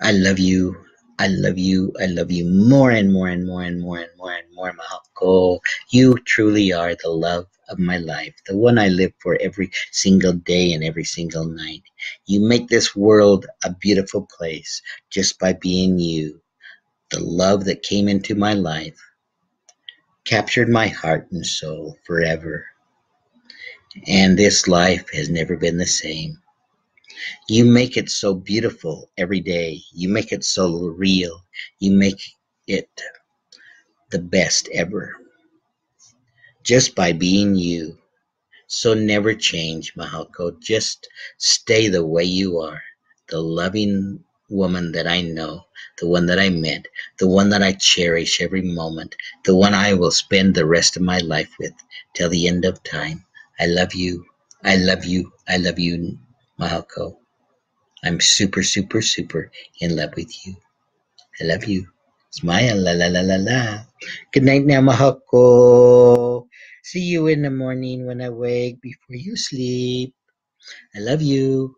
I love you. I love you. I love you more and more and more and more and more and more, mahal ko. You truly are the love of my life, the one I live for every single day and every single night. You make this world a beautiful place just by being you. The love that came into my life captured my heart and soul forever. And this life has never been the same. You make it so beautiful every day. You make it so real. You make it the best ever. Just by being you. So never change, mahal ko. Just stay the way you are. The loving woman that I know, the one that I met, the one that I cherish every moment, the one I will spend the rest of my life with till the end of time. I love you. I love you. I love you, mahal ko. I'm super, super, super in love with you. I love you. Smile, la la la la la. Good night now, mahal ko. See you in the morning when I wake before you sleep. I love you.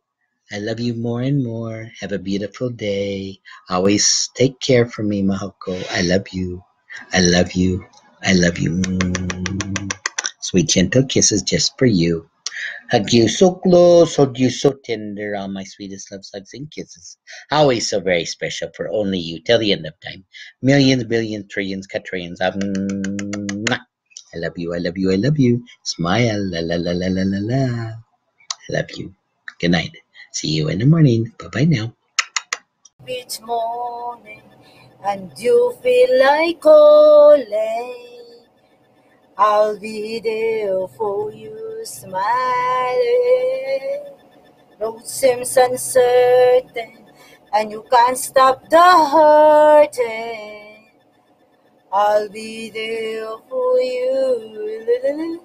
I love you more and more. Have a beautiful day. Always take care for me, mahal ko. I love you. I love you. I love you. Sweet gentle kisses just for you. Hug you so close, hold you so tender, all my sweetest loves, hugs, and kisses. Always so very special for only you till the end of time. Millions, billions, trillions, quadrillions. Um. I love you, I love you, I love you. Smile, la la la la la la la. I love you. Good night. See you in the morning. Bye bye now. each morning and you feel like calling, I'll be there for you, smiling. Road seems uncertain and you can't stop the hurting. I'll be there for you.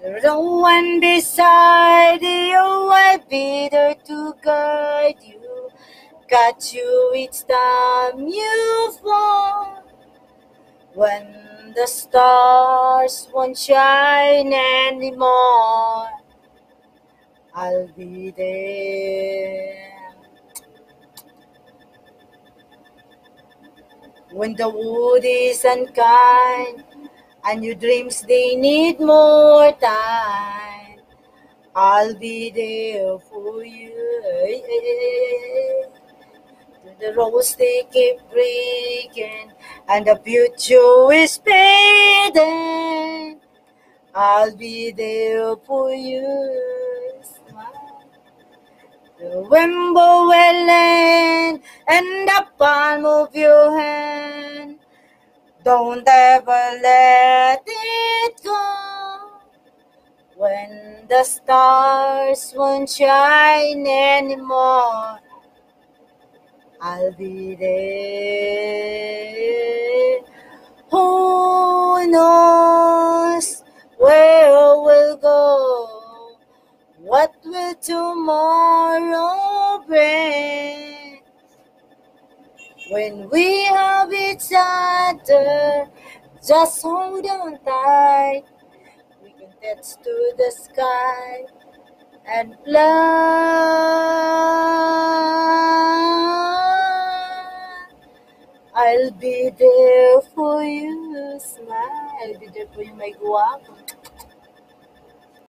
There's no one beside you, I'll be there to guide you. Got you each time you fall. When the stars won't shine anymore, I'll be there. When the wood is unkind and your dreams they need more time, I'll be there for you. The roads they keep breaking and the future is fading. I'll be there for you. The wind blowing and the palm of your hand. Don't ever let it go. When the stars won't shine anymore, I'll be there. Who knows where we'll go? What will tomorrow bring? When we have each other, just hold on tight. We can touch to the sky and fly. I'll be there for you, smile. I'll be there for you, my guapo.